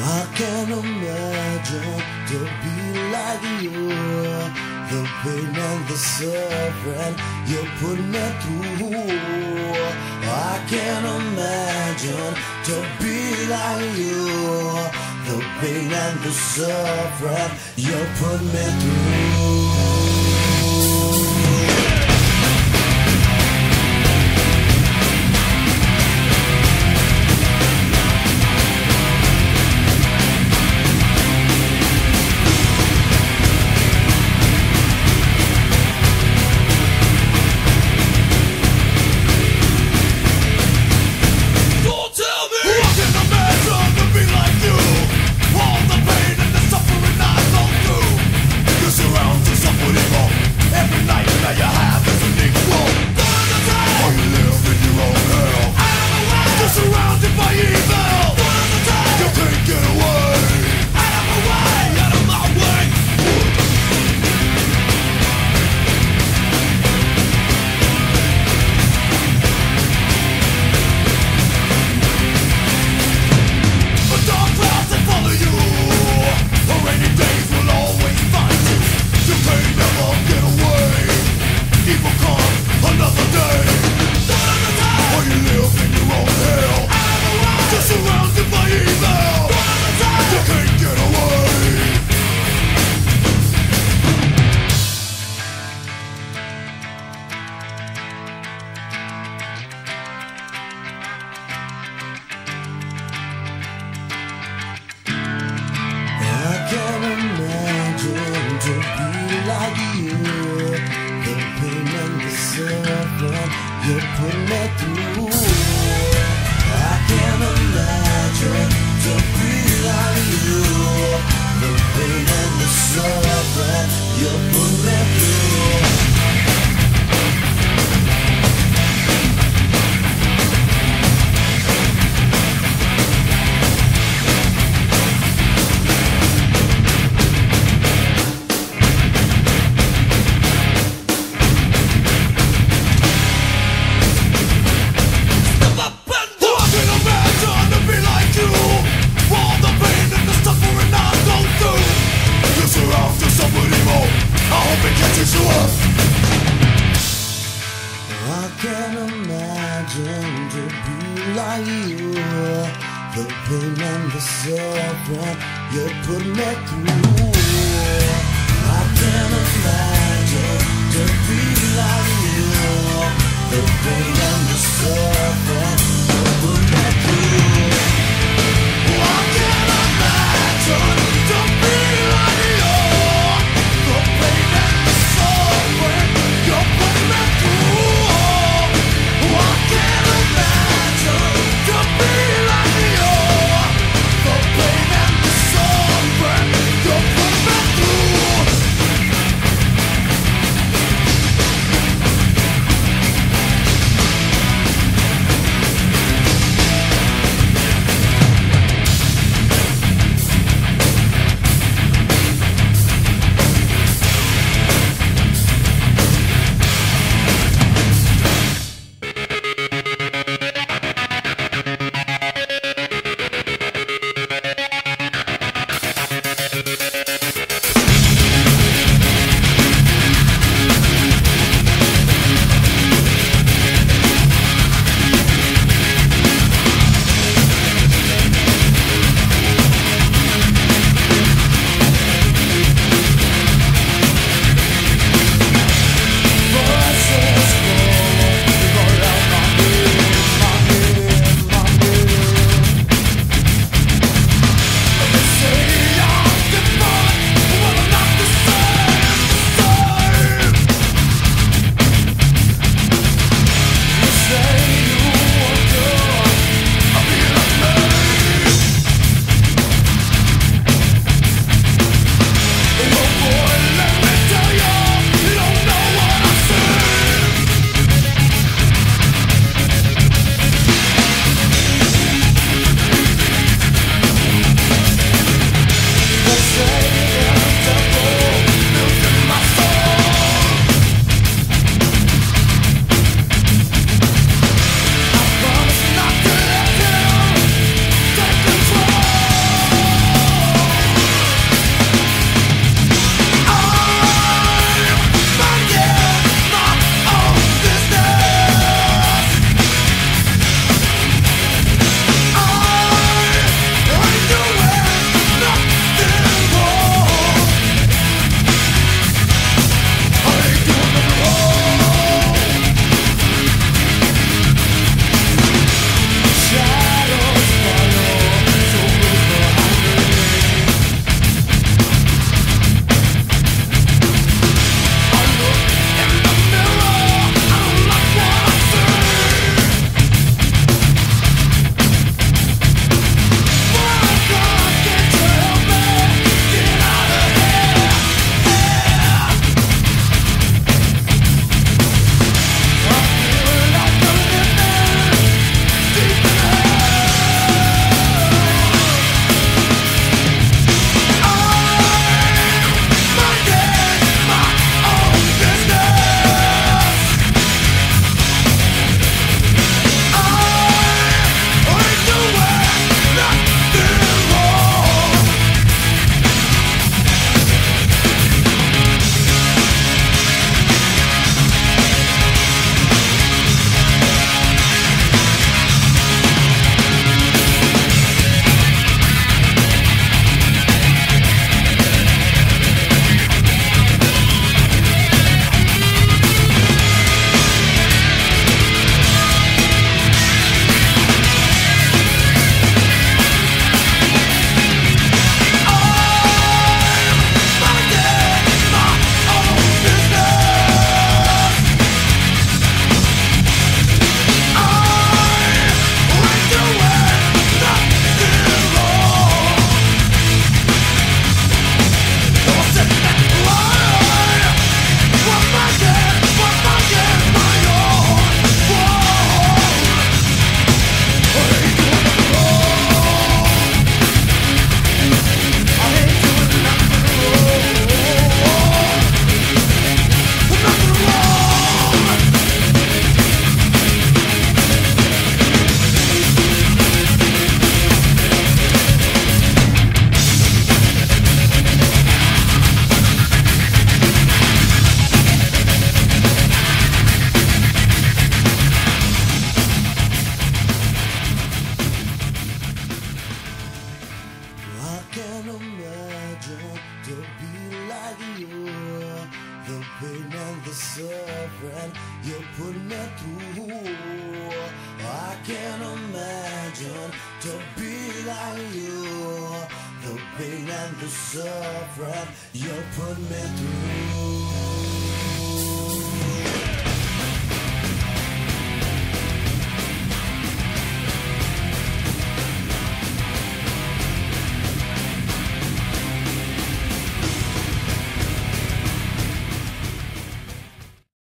I can imagine to be like you The pain and the suffering you put me through I can imagine to be like you The pain and the suffering you put me through you were The pain and the suffering you put me through I can't imagine. and the suffering you put me through. I can't imagine to be like you. The pain and the suffering you put me through.